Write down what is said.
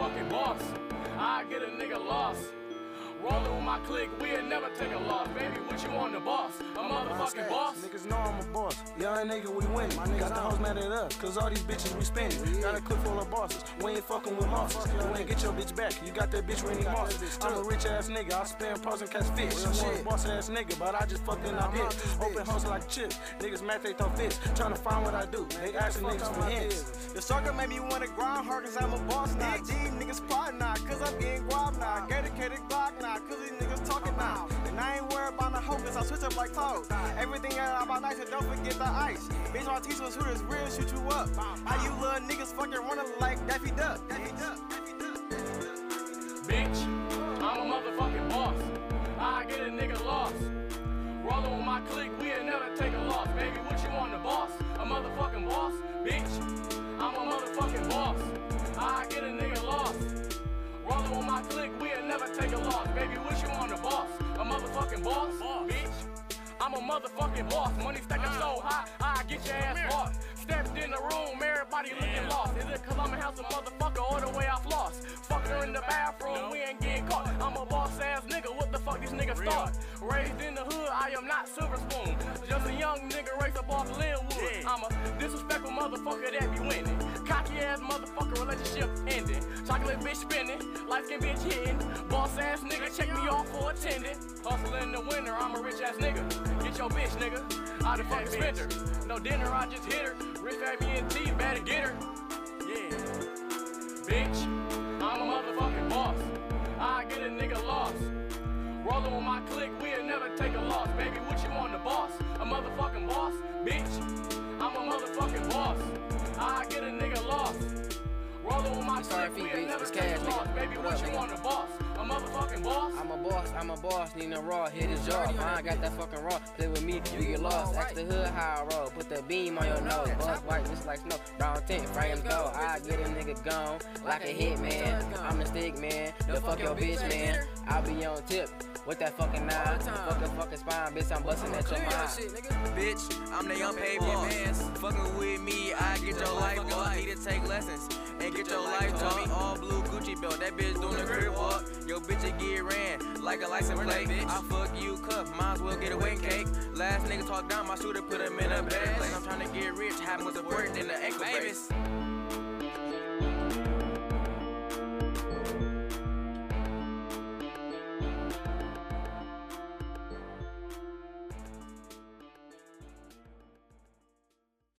motherfucking boss. I get a nigga lost. Rolling with my clique, we'll never take a loss. Baby, what you? A motherfucking boss? Niggas know I'm a boss. Young nigga, we win. My Got the hoes mad at us, cause all these bitches we spin. Got a clip full of bosses. We ain't fucking with losses. You ain't get your bitch back. You got that bitch Rennie Moss. I'm a rich ass nigga. I spend pros and catch fish. I'm a boss ass nigga, but I just fucking I did. Open hoes like chips. Niggas mad they throw fists. Trying to find what I do. They asking niggas for hints. The circle made me wanna grind hard cause I'm a boss now. These niggas plot now, cause I'm getting guap now. Dedicated Glock now, cause these niggas talking now. And I ain't worried switch up like clothes. Everything out about nice and don't forget the ice. Bitch, my teach was who this real, shoot you up. How you little niggas fucking running like Daffy Duck? Daffy Duck. I'm a motherfucking boss. Money stacking so uh. high, I get your ass bought. Stepped in the room, everybody looking lost. Is it cause I'm a handsome motherfucker or the way I floss? Fuck her in the bathroom, we ain't getting caught. I'm a boss ass nigga, what the fuck these niggas thought? Raised in the hood, I am not silver spoon. Just a young nigga raised up off Linwood. I'm a disrespectful motherfucker that be winning. Cocky ass motherfucker, relationship ending. Chocolate bitch spinning, light skin bitch hitting. Boss ass nigga, check me off. Hustle in the winter, I'm a rich ass nigga. Get your bitch, nigga. I done fucking spent her. No dinner, I just hit her. Rich T, better get her. Yeah. Bitch, I'm a motherfucking boss. I get a nigga lost. Rolling with my clique, we'll never take a loss. Baby, what you on the boss? A motherfucking boss? Bitch, I'm a motherfucking boss. I get a nigga lost. Rolling with my clique, we'll never take a loss. Baby, What you on the boss? A motherfucking boss? I'm a boss, I'm a boss, need a raw, hit his jaw. I got that fucking raw, play with me, you get lost. Ask the hood how I roll, put the beam on your nose. Buzz white just like snow, brown tint, frames go. I get a nigga gone, like a hit man. I'm the stick man, the fuck your bitch man. I be on tip. With that fucking nine, fucking fucking spine, bitch, I'm busting at your mind. Bitch, I'm the unpaid boss. Fucking with me, I get your life boss. Need to take lessons and get your life taught. All blue Gucci belt, that bitch doing the Crip walk. Your bitch will get ran like a license plate. I fuck you cuff, might as well get a wedding cake. Last nigga talk down, my shooter put him in a bad place. I'm trying to get rich, having with the work in the ankle brace.